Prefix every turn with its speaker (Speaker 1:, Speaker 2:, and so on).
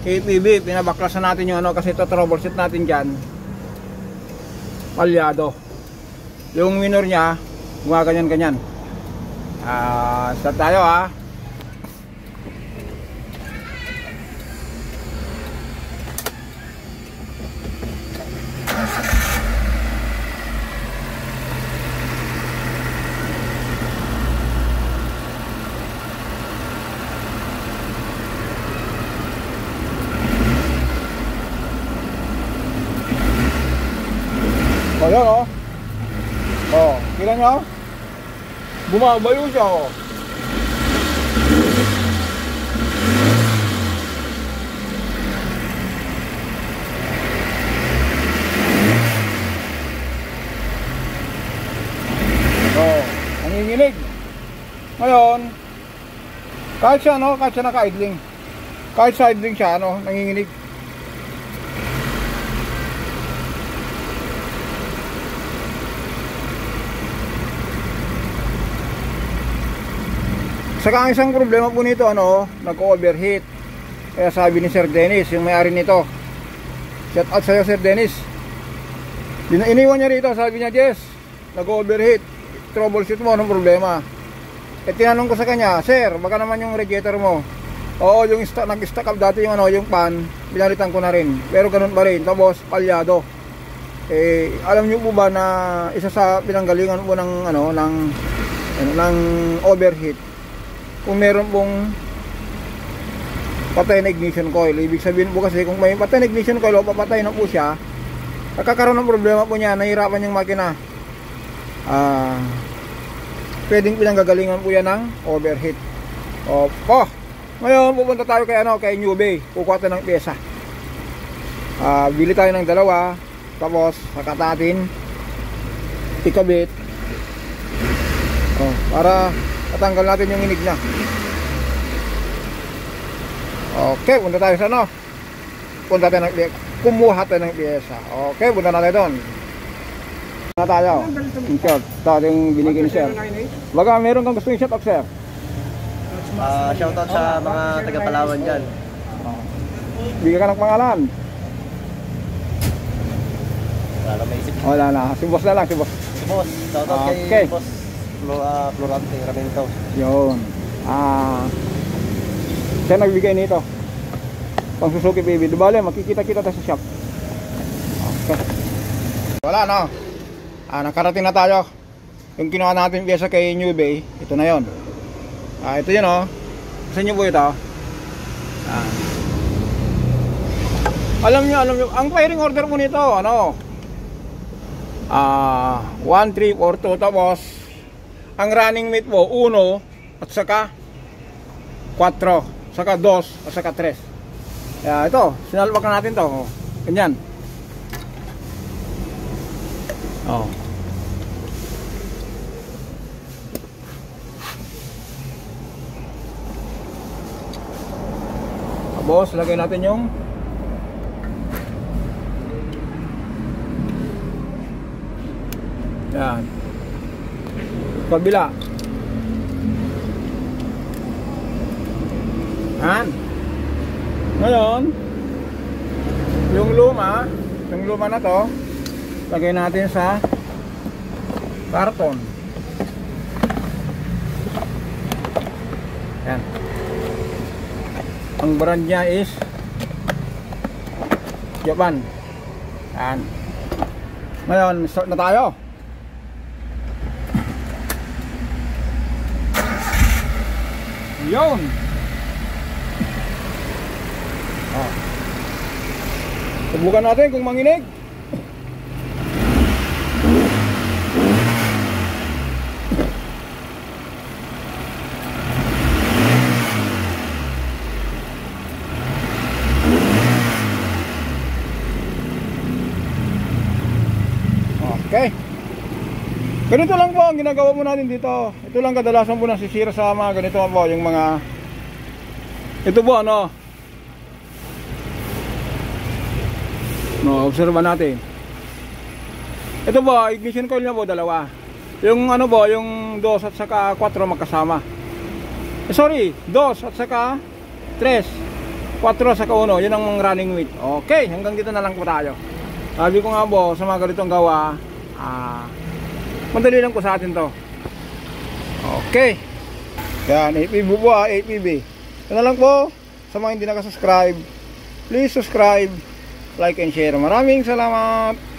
Speaker 1: KPB, pinabaklasan natin yung ano kasi ito troubleshoot natin dyan. Palyado. Yung minor niya, gumaganyan-ganyan. Ah, start tayo ha. O yan o. O, kila nyo? Bumabayo siya o. O, nanginginig. Ngayon, kahit siya no, kahit siya naka-idling. Kahit sa idling siya, ano, nanginginig. Saka ang isang problema po nito ano, nag-overheat. Kaya sabi ni Sir Dennis, yung may-ari nito. Shout out sa'yo Sir Dennis. Iniwan niya rito, sabi niya, Jess, nag-overheat. Troubleshoot mo, anong problema? E tinanong ko sa kanya, Sir, baka naman yung radiator mo. Oo, yung sta- nag-stack up dati yung ano, yung pan, binalitan ko na rin. Pero ganun pa rin, tapos palyado. Eh, alam niyo po ba na isa sa pinanggalingan po ng ano, ng ano, ng overheat kung meron pong patay na ignition coil. Ibig sabihin po kasi kung may patay na ignition coil o papatay na po siya, nakakaroon ng problema po niya, nahirapan yung makina. Ah, pwedeng pinanggagalingan po yan ng overheat. Opo. Ngayon, pupunta tayo kay ano, kay New Bay. Kukuha tayo ng pyesa. Ah, bili tayo ng dalawa. Tapos, saka natin ikabit. Oh, para matanggal natin yung inig na. Okay, punta tayo sa ano? Punta tayo ng. Kumuha tayo ng pyesa. Okay, punta natin doon. Na tayo. In short, ito yung binigay ni Sir. Baga, meron kang gusto yung shot up, Sir.
Speaker 2: Ah, shoutout sa mga taga Palawan dyan.
Speaker 1: Bigyan ka ng pangalan.
Speaker 2: Wala na maisip.
Speaker 1: Wala na. Si boss na lang, si boss.
Speaker 2: Si Boss, shoutout
Speaker 1: Okay.
Speaker 2: kay Boss Ah, Florante Ramento.
Speaker 1: Yun. Ah, siya nagbigay nito. Pang Suzuki baby. Di bale, makikita-kita tayo sa shop. Okay. Wala no. Ah, nakarating na tayo. Yung kinuha natin pyesa kay New Bay, ito na yon. Ah, ito yun oh. Sa inyo po ito. Ah. Alam niyo, alam niyo, ang firing order mo nito, ano? Ah, 1 3 4 2 tapos ang running mate mo 1 at saka 4, saka 2 at saka 3. Kaya ito, sinalwak na natin to. Ganyan. Oh. Tapos, lagay natin yung Yan. Kabila. Yan. Ngayon, yung luma, yung luma na to, lagay natin sa karton. Yan. Ang brand niya is Japan. Yan. Ngayon, start na tayo. Yun. Ah. Subukan natin kung manginig. Okay. Ganito lang po ang ginagawa mo natin dito. Ito lang kadalasan po nasisira sa mga ganito po, yung mga ito po ano. No, obserba natin. Ito po, ignition coil niya po dalawa. Yung ano po, yung 2 at saka 4 magkasama. Eh, sorry, 2 at saka 3. 4 sa kauno, yun ang running weight. Okay, hanggang dito na lang po tayo. Sabi ko nga po, sa mga ganitong gawa, ah, madali lang po sa atin to. Okay. Yan, 8PB po ah, 8PB. Ito na lang po, sa mga hindi nakasubscribe, please subscribe, like and share. Maraming salamat.